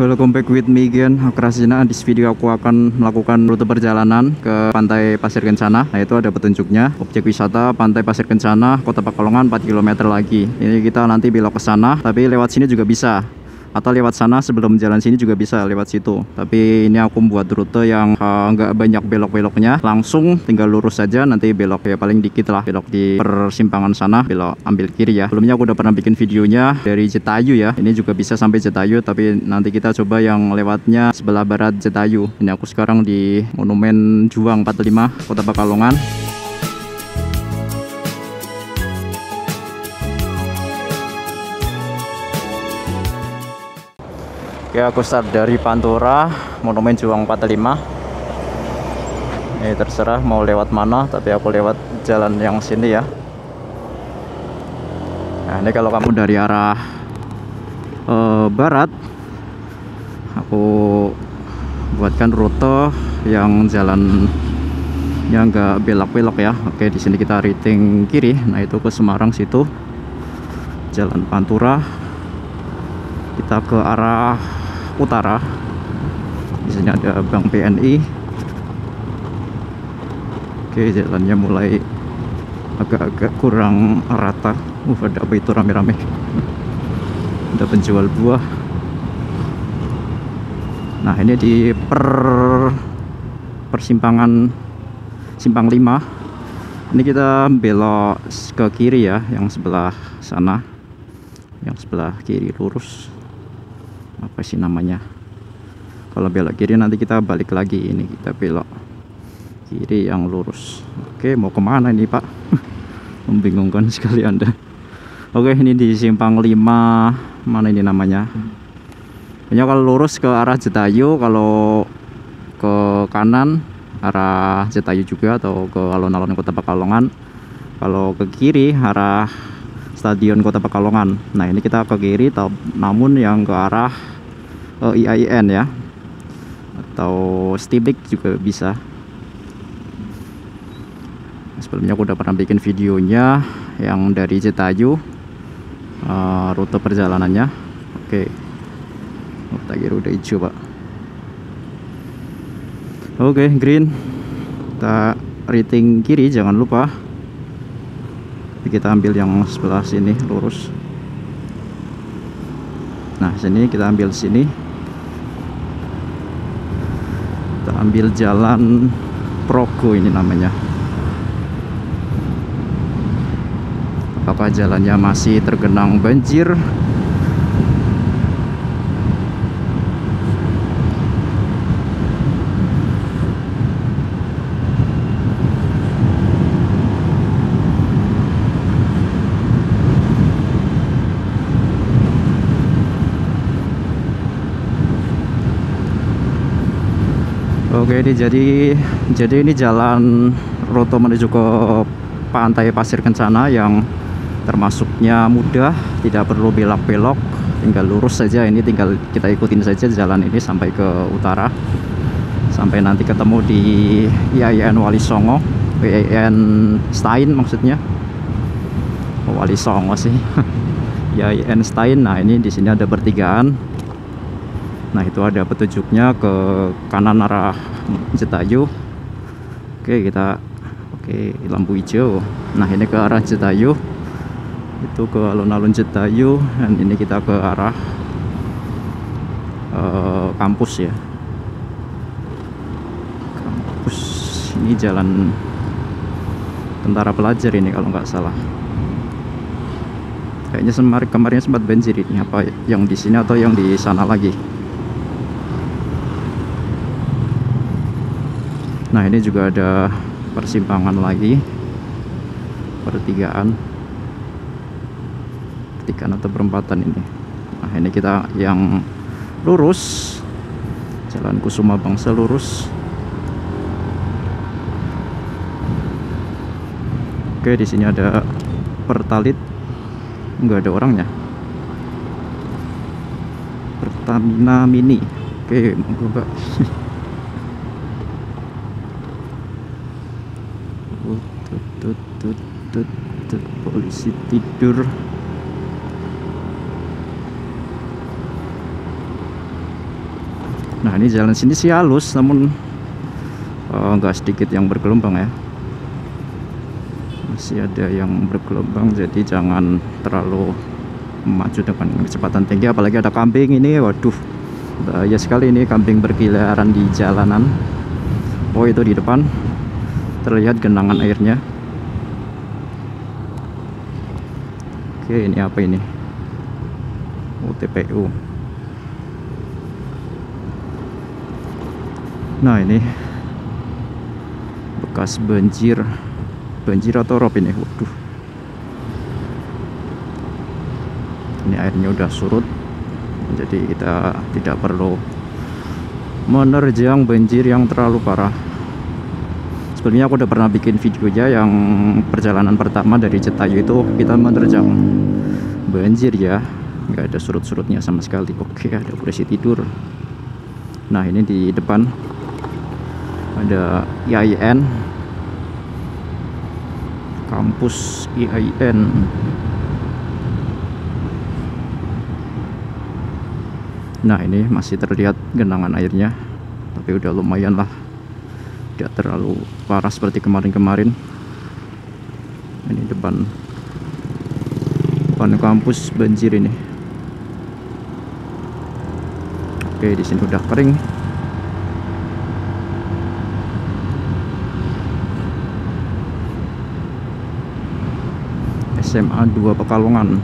Welcome back with me again, Akrasina. Di video aku akan melakukan rute perjalanan ke Pantai Pasir Kencana. Nah, itu ada petunjuknya. Objek wisata Pantai Pasir Kencana, Kota Pekalongan 4 km lagi. Ini kita nanti belok ke sana, tapi lewat sini juga bisa atau lewat sana sebelum jalan sini juga bisa lewat situ. Tapi ini aku buat rute yang uh, nggak banyak belok-beloknya. Langsung tinggal lurus saja nanti belok ya paling dikit lah. Belok di persimpangan sana belok ambil kiri ya. Sebelumnya aku udah pernah bikin videonya dari Jetayu ya. Ini juga bisa sampai Jetayu tapi nanti kita coba yang lewatnya sebelah barat Jetayu. Ini aku sekarang di Monumen Juang 45 Kota Pekalongan Oke aku start dari Pantura Monumen Juang 45 Ini terserah mau lewat mana Tapi aku lewat jalan yang sini ya. Nah ini kalau kamu dari arah uh, Barat Aku buatkan rute yang jalan yang enggak belok-belok ya. Oke di sini kita rating kiri Nah itu ke Semarang situ. Jalan Pantura. Kita ke arah utara. Di sini ada Bank BNI oke jalannya mulai agak-agak kurang rata. Uh ada apa itu? Rame-rame. Ada penjual buah. Nah ini di per persimpangan simpang 5 ini kita belok ke kiri ya yang sebelah sana. Yang sebelah kiri lurus apa sih namanya? Kalau belok kiri nanti kita balik lagi. Ini kita belok kiri yang lurus. Oke mau ke mana ini pak? Membingungkan sekali anda. Oke ini di simpang 5 mana ini namanya? Pokoknya kalau lurus ke arah Jetayu kalau ke kanan arah Jetayu juga atau ke alun-alun kota Pekalongan. Kalau ke kiri arah Stadion Kota Pekalongan. Nah, ini kita ke kiri namun yang ke arah uh, eh, IAIN ya. Atau Stibik juga bisa. Sebelumnya aku udah pernah bikin videonya yang dari Jetayu uh, rute perjalanannya. Oke. Oh, tak kira udah hijau, Pak. Oke, green. Kita rating kiri jangan lupa kita ambil yang sebelah sini lurus. Nah sini kita ambil sini. Kita ambil jalan Progo ini namanya. Apakah jalannya masih tergenang banjir Oke ini jadi jadi ini jalan rute menuju ke pantai Pasir Kencana yang termasuknya mudah tidak perlu belok-belok tinggal lurus saja. Ini tinggal kita ikutin saja jalan ini sampai ke utara. Sampai nanti ketemu di IAIN Wali Songo. IAIN Stein maksudnya. Oh, Wali Songo sih. IAIN Stein. Nah ini di sini ada pertigaan Nah itu ada petunjuknya ke kanan arah Jetayu Oke kita Oke lampu hijau. Nah ini ke arah Jetayu Itu ke alun-alun Jetayu Dan ini kita ke arah uh, Kampus ya. Kampus Ini jalan Tentara pelajar ini kalau nggak salah. Kayaknya kemarin sempat banjir ini Apa yang di sini atau yang di sana lagi nah ini juga ada persimpangan lagi. Pertigaan. Pertigaan atau perempatan ini. Nah ini kita yang lurus. Jalan Kusuma Bangsa lurus. Oke di sini ada pertalit. Enggak ada orangnya Pertamina Mini. Oke monggo mbak tut tut tut polisi tidur. Nah ini jalan sini sih halus namun uh, nggak sedikit yang bergelombang ya. Masih ada yang bergelombang jadi jangan terlalu maju dengan kecepatan tinggi apalagi ada kambing ini. Waduh bahaya sekali ini kambing berkeliaran di jalanan. Oh itu di depan. Terlihat genangan airnya oke ini apa ini? UTPU nah ini bekas banjir. Banjir atau rob ini? Waduh. Ini airnya udah surut jadi kita tidak perlu menerjang banjir yang terlalu parah. Sebelumnya aku udah pernah bikin videonya yang perjalanan pertama dari Cetayu itu kita menerjang banjir ya. Nggak ada surut-surutnya sama sekali. Oke ada kursi tidur. Nah ini di depan ada IAIN kampus IAIN nah ini masih terlihat genangan airnya tapi udah lumayan lah. Tidak terlalu parah seperti kemarin-kemarin. Ini depan depan kampus banjir ini. Oke di sini udah kering. SMA 2 Pekalongan.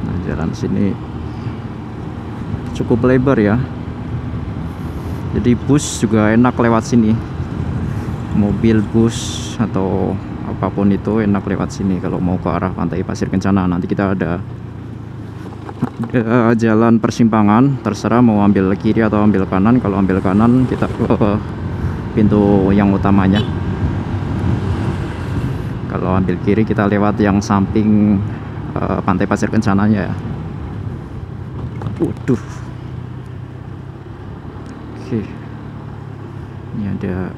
Nah jalan sini cukup lebar ya jadi bus juga enak lewat sini. Mobil bus atau apa pun itu enak lewat sini. Kalau mau ke arah pantai Pasir Kencana nanti kita ada ada jalan persimpangan. Terserah mau ambil kiri atau ambil kanan. Kalau ambil kanan kita ke pintu yang utamanya. Kalau ambil kiri kita lewat yang samping uh, pantai pasir kencananya ya. Waduh oke ini ada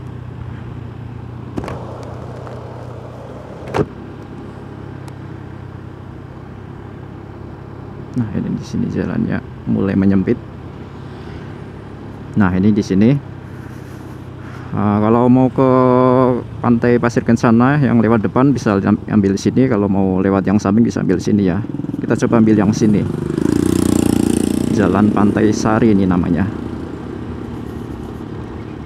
Nah, ini di sini jalannya mulai menyempit. Nah, ini di sini uh, kalau mau ke pantai Pasir Kencana yang lewat depan bisa ambil sini, kalau mau lewat yang samping bisa ambil sini ya. Kita coba ambil yang sini. Jalan Pantai Sari ini namanya.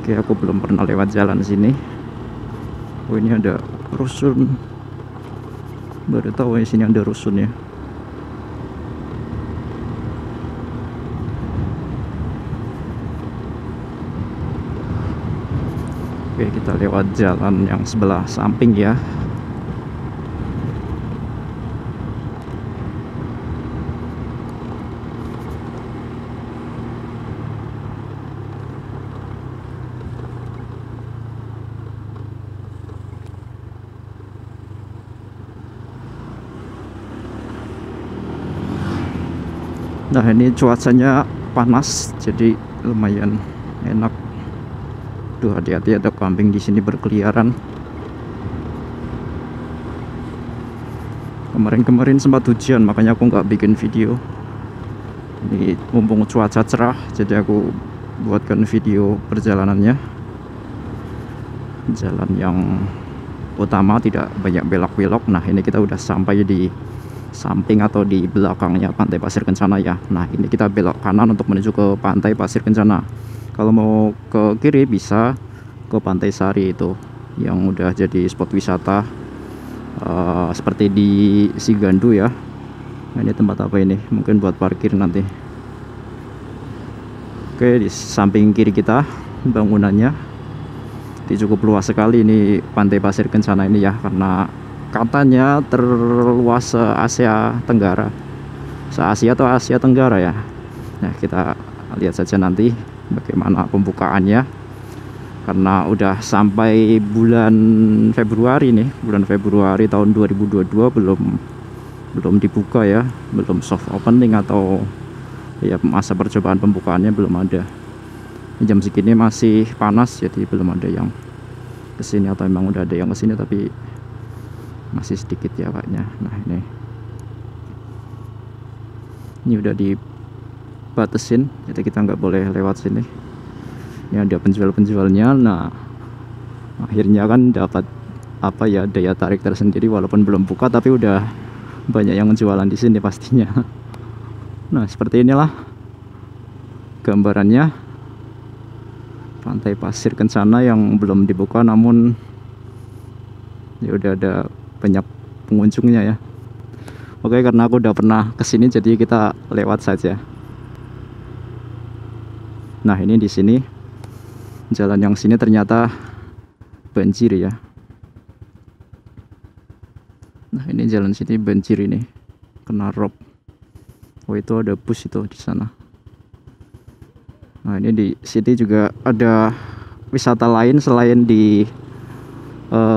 Oke, aku belum pernah lewat jalan sini. Oh, ini ada rusun. Baru tahu di sini ada rusun ya. Oke kita lewat jalan yang sebelah samping ya Nah ini cuacanya panas jadi lumayan enak Tuh hati-hati ada kambing di sini berkeliaran. Kemarin-kemarin sempat hujan makanya aku nggak bikin video. Ini mumpung cuaca cerah jadi aku buatkan video perjalanannya. Jalan yang utama tidak banyak belok-belok. Nah ini kita udah sampai di samping atau di belakangnya pantai Pasir Kencana ya. Nah ini kita belok kanan untuk menuju ke pantai Pasir Kencana. Kalau mau ke kiri bisa ke Pantai Sari itu yang udah jadi spot wisata uh, seperti di Sigandu ya. Nah, ini tempat apa ini? Mungkin buat parkir nanti. Oke di samping kiri kita bangunannya ini cukup luas sekali ini pantai pasir kencana ini ya karena katanya terluas se Asia Tenggara. Se Asia atau Asia Tenggara ya. Nah kita lihat saja nanti bagaimana pembukaannya. Karena udah sampai bulan Februari nih bulan Februari tahun 2022 belum belum dibuka ya. Belum soft opening atau ya masa percobaan pembukaannya belum ada. Jam segini masih panas jadi belum ada yang ke sini atau memang udah ada yang ke sini tapi masih sedikit ya kayaknya nah ini. Ini udah dibatasin jadi kita nggak boleh lewat sini. Ini ada penjual-penjualnya. Nah akhirnya kan dapat apa ya daya tarik tersendiri walaupun belum buka tapi udah banyak yang jualan di sini pastinya. Nah seperti inilah gambarannya. Pantai pasir kencana yang belum dibuka namun ya udah ada banyak pengunjungnya ya. Oke karena aku udah pernah ke sini jadi kita lewat saja. Nah ini di sini. Jalan yang sini ternyata banjir ya. Nah ini jalan sini banjir ini. Kena rob oh itu ada bus itu di sana. Nah ini di sini juga ada wisata lain selain di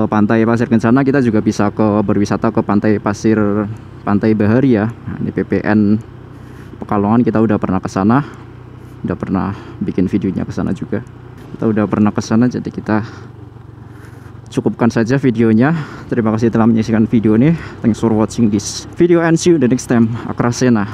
pantai pasir kencana kita juga bisa ke berwisata ke pantai pasir pantai bahari ya. Nah, ini PPN Pekalongan kita udah pernah ke sana. Udah pernah bikin videonya ke sana juga. Kita udah pernah ke sana jadi kita cukupkan saja videonya. Terima kasih telah menyaksikan video ini. Thanks for watching this video and see you the next time. Akrasena